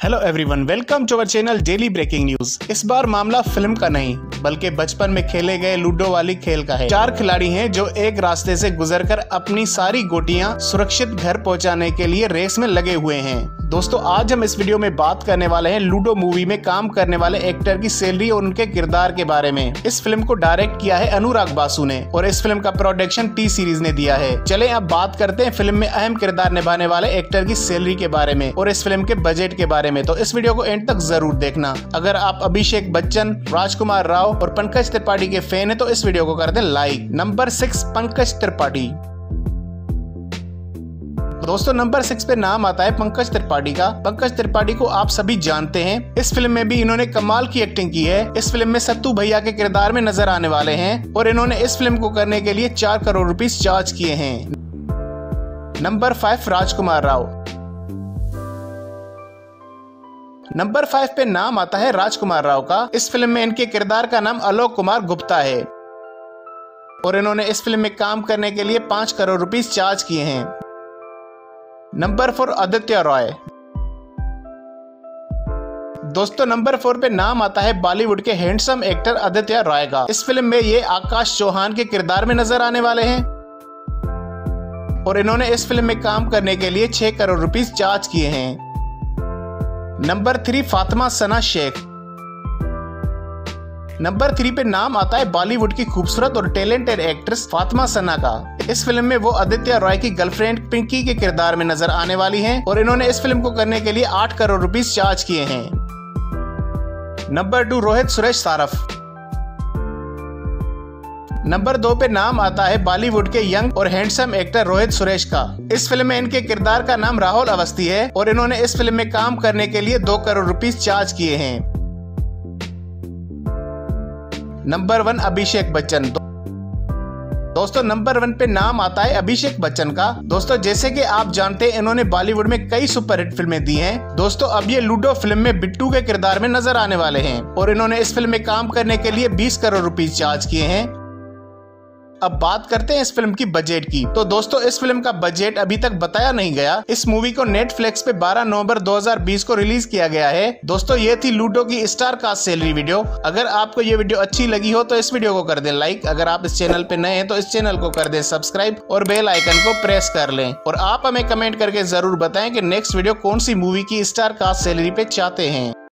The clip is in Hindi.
Hello everyone welcome to our channel daily breaking news इस बार मामला फ़िल्म का नहीं, बल्कि बचपन में खेले गए लूडो वाली खेल का है। चार खिलाड़ी हैं जो एक रास्ते से गुजरकर अपनी सारी गोटियाँ सुरक्षित घर पहुँचाने के लिए रेस में लगे हुए हैं। दोस्तों, आज हम इस वीडियो में बात करने वाले हैं लूडो मूवी में काम करने वाले एक्टर की सैलरी और उनके किरदार के बारे में। इस फ़िल्म को डायरेक्ट किया है अनुराग बासु ने और इस फ़िल्म का प्रोडक्शन टी सीरीज़ ने दिया है। चले अब बात करते हैं फ़िल्म में अहम किरदार निभाने वाले एक्टर की सैलरी के बारे में और इस फ़िल्म के बजट के बारे में। तो इस वीडियो को एंड तक ज़रूर देखना। अगर आप अभिषेक बच्चन, राजकुमार राव और पंकज त्रिपाठी के फ़ैन है तो इस वीडियो को कर दे like. Number six, Pankaj Tripathi. दोस्तों, नंबर सिक्स पे नाम आता है पंकज त्रिपाठी का। पंकज त्रिपाठी को आप सभी जानते हैं। इस फ़िल्म में भी इन्होंने कमाल की एक्टिंग की है। इस फ़िल्म में सत्तू भैया के किरदार में नज़र आने वाले हैं और इन्होंने इस फ़िल्म को करने के लिए चार करोड़ रुपीस चार्ज किए हैं। Number five, Rajkumar Rao. Number five पे नाम आता है राजकुमार राव का। इस फ़िल्म में इनके किरदार का नाम अलोक कुमार गुप्ता है। और इन्होंने इस फ़िल्म में काम करने के लिए पाँच करोड़ रुपीस चार्ज किए हैं। Number four Aditya Roy. दोस्तों, नंबर फोर पे नाम आता है बॉलीवुड के हैंडसम एक्टर आदित्य रॉय का। इस फ़िल्म में ये आकाश चौहान के किरदार में नज़र आने वाले हैं। और इन्होंने इस फ़िल्म में काम करने के लिए छह करोड़ रुपीस चार्ज किए हैं। Number three Fatima Sana Shaikh number three पे नाम आता है बॉलीवुड की खूबसूरत और टैलेंटेड एक्ट्रेस फातिमा सना का। इस फ़िल्म में वो आदित्य रॉय की गर्लफ्रेंड पिंकी के किरदार में नज़र आने वाली हैं और इन्होंने इस फ़िल्म को करने के लिए आठ करोड़ रुपीज़ चार्ज किए हैं। Number two Rohit Suresh Saraf number दो पे नाम आता है बॉलीवुड के यंग और हैंडसम एक्टर रोहित सुरेश का। इस फ़िल्म में इनके किरदार का नाम राहुल अवस्थी है और इन्होंने इस फ़िल्म में काम करने के लिए दो करोड़ रुपीज़ चार्ज किए हैं। Number one Abhishek Bachchan. दोस्तों, नंबर वन पे नाम आता है अभिषेक बच्चन का। दोस्तों, जैसे कि आप जानते हैं, इन्होंने बॉलीवुड में कई सुपरहिट फ़िल्में दी हैं। दोस्तों, अब ये लूडो फ़िल्म में बिट्टू के किरदार में नज़र आने वाले हैं और इन्होंने इस फ़िल्म में काम करने के लिए 20 करोड़ रुपीज़ चार्ज किए हैं। अब बात करते हैं इस फ़िल्म की बजट की। तो दोस्तों, इस फ़िल्म का बजट अभी तक बताया नहीं गया। इस मूवी को नेटफ्लिक्स पे 12 नवंबर 2020 को रिलीज़ किया गया है। दोस्तों, ये थी लूडो की स्टार कास्ट सैलरी वीडियो अगर आपको ये वीडियो अच्छी लगी हो तो इस वीडियो को कर दे लाइक अगर आप इस चैनल पे नए हैं तो इस चैनल को कर दे सब्सक्राइब और बेल आइकन को प्रेस कर लें। और आप हमें कमेंट करके ज़रूर बताएँ कि नेक्स्ट वीडियो कौन सी मूवी की स्टार कास्ट सैलरी पे चाहते हैं।